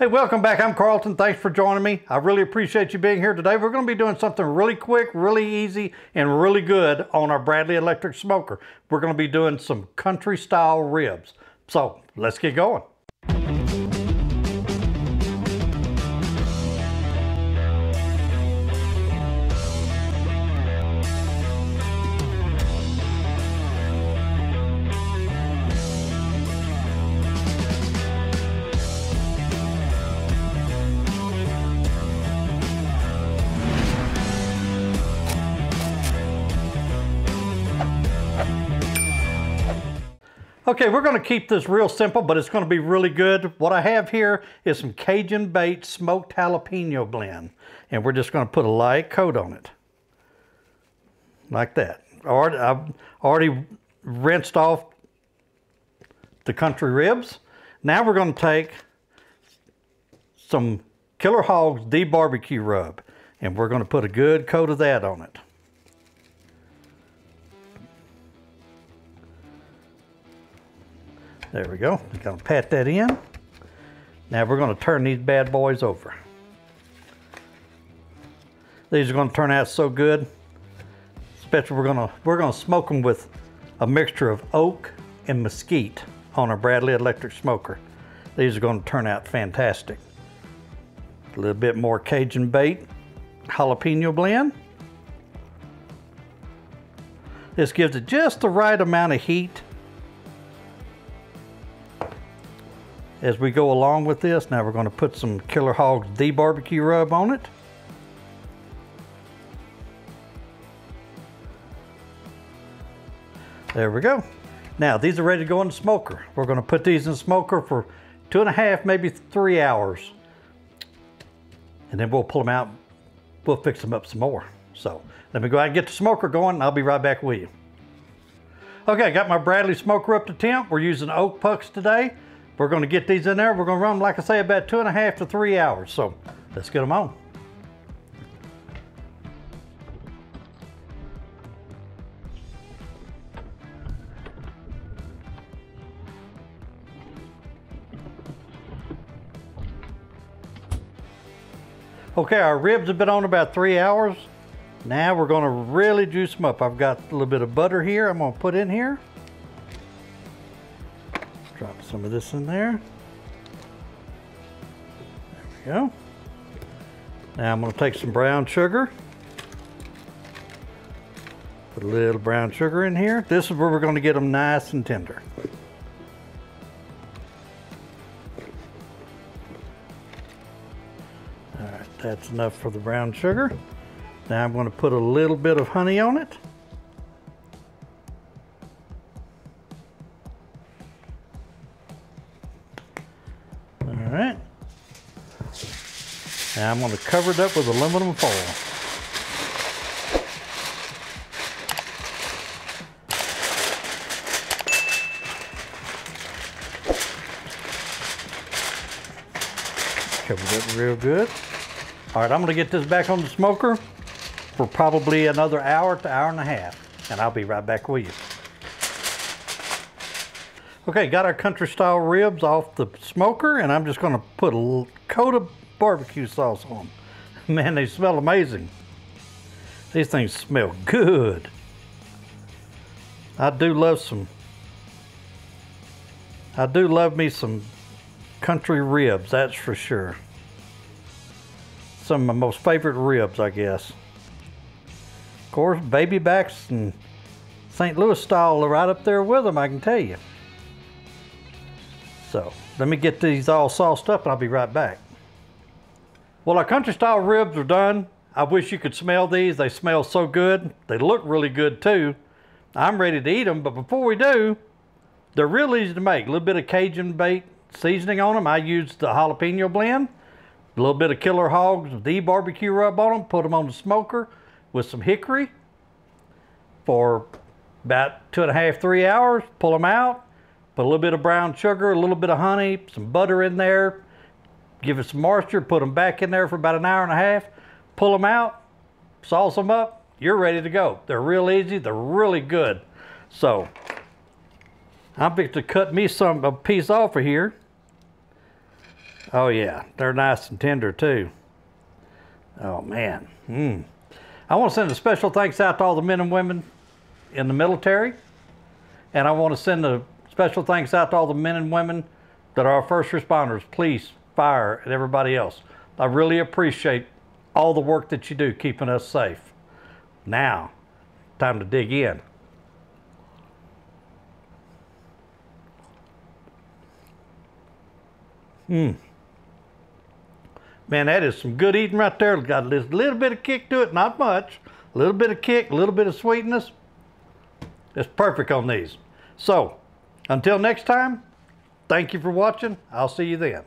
Hey, welcome back. I'm Carlton. Thanks for joining me. I really appreciate you being here today. We're going to be doing something really quick, really easy, and really good on our Bradley electric smoker. We're going to be doing some country style ribs. So let's get going. Okay, we're gonna keep this real simple, but it's gonna be really good. What I have here is some Cajun Bait Smoked Jalapeno Blend, and we're just gonna put a light coat on it. Like that. I've already rinsed off the country ribs. Now we're gonna take some Killer Hogs The Barbecue Rub, and we're gonna put a good coat of that on it. There we go. We're gonna pat that in. Now we're gonna turn these bad boys over. These are gonna turn out so good. Especially we're gonna we're gonna smoke them with a mixture of oak and mesquite on a Bradley electric smoker. These are gonna turn out fantastic. A little bit more Cajun bait jalapeno blend. This gives it just the right amount of heat as we go along with this. Now we're going to put some Killer Hogs The Barbecue Rub on it. There we go. Now these are ready to go in the smoker. We're going to put these in the smoker for two and a half, maybe three hours. And then we'll pull them out. We'll fix them up some more. So let me go ahead and get the smoker going and I'll be right back with you. Okay, I got my Bradley smoker up to temp. We're using oak pucks today. We're going to get these in there. We're going to run them, like I say, about two and a half to three hours. So let's get them on. Okay, our ribs have been on about three hours. Now we're going to really juice them up. I've got a little bit of butter here I'm to put in here. Some of this in there. There we go. Now I'm going to take some brown sugar. Put a little brown sugar in here. This is where we're going to get them nice and tender. All right, that's enough for the brown sugar. Now I'm going to put a little bit of honey on it. Now I'm going to cover it up with aluminum foil. Cover it real good. All right, I'm gonna get this back on the smoker for probably another hour to hour and a half, and I'll be right back with you. Okay, got our country style ribs off the smoker, and I'm just gonna put a little coat of barbecue sauce on them. Man, they smell amazing. These things smell good. I do love some, I do love me some country ribs, that's for sure. Some of my most favorite ribs, I guess. Of course, baby backs and St. Louis style are right up there with them, I can tell you. So, let me get these all sauced up and I'll be right back. Well, our country style ribs are done. I wish you could smell these. They smell so good. They look really good too. I'm ready to eat them, but before we do, they're real easy to make. A little bit of Cajun bait seasoning on them. I used the jalapeno blend. A little bit of Killer Hogs, the barbecue rub on them. Put them on the smoker with some hickory for about two and a half, three hours. Pull them out. Put a little bit of brown sugar, a little bit of honey, some butter in there give it some moisture, put them back in there for about an hour and a half, pull them out, sauce them up, you're ready to go. They're real easy, they're really good. So, I'm going to cut me some a piece off of here. Oh yeah, they're nice and tender too. Oh man. Mm. I want to send a special thanks out to all the men and women in the military. And I want to send a special thanks out to all the men and women that are first responders, police, fire, and everybody else. I really appreciate all the work that you do keeping us safe. Now, time to dig in. Hmm. Man, that is some good eating right there. Got a little bit of kick to it, not much. A little bit of kick, a little bit of sweetness. It's perfect on these. So, until next time, thank you for watching. I'll see you then.